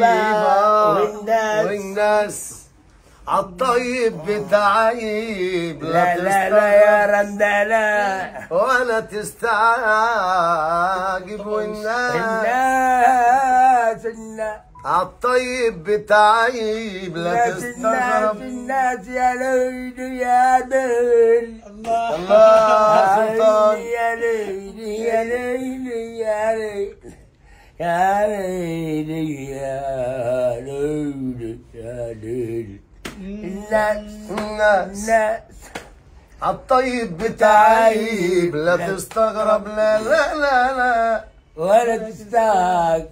طيبة والناس والناس عالطيب بتعيب لا لا لا يا رندلة ولا تستعجب. والناس الناس الناس عالطيب بتعيب لا الناس الناس تستغرب الناس يا ليل يا ليل الله. يا سلطان. يا ليل يا ليل يا ليل الناس الناس الناس عالطيب بتعيب لا تستغرب لا لا لا لا ولا تستاق